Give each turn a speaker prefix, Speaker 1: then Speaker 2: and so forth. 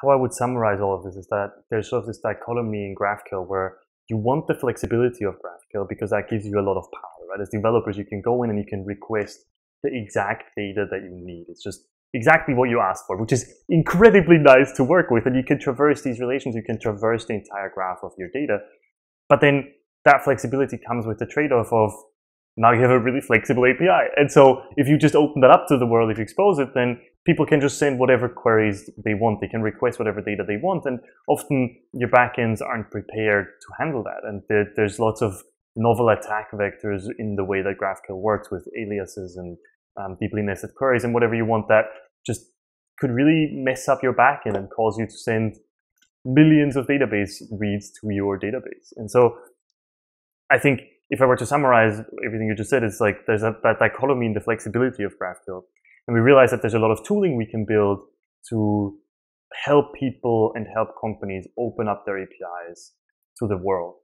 Speaker 1: how I would summarize all of this is that there's sort of this dichotomy in GraphQL where you want the flexibility of GraphQL because that gives you a lot of power, right? As developers, you can go in and you can request the exact data that you need. It's just exactly what you asked for, which is incredibly nice to work with. And you can traverse these relations, you can traverse the entire graph of your data. But then that flexibility comes with the trade-off of now you have a really flexible API. And so if you just open that up to the world, if you expose it, then people can just send whatever queries they want. They can request whatever data they want. And often your backends aren't prepared to handle that. And there, there's lots of novel attack vectors in the way that GraphQL works with aliases and um, deeply nested queries and whatever you want that just could really mess up your backend and cause you to send millions of database reads to your database. And so I think if I were to summarize everything you just said, it's like there's a, that dichotomy in the flexibility of GraphQL. And we realize that there's a lot of tooling we can build to help people and help companies open up their APIs to the world.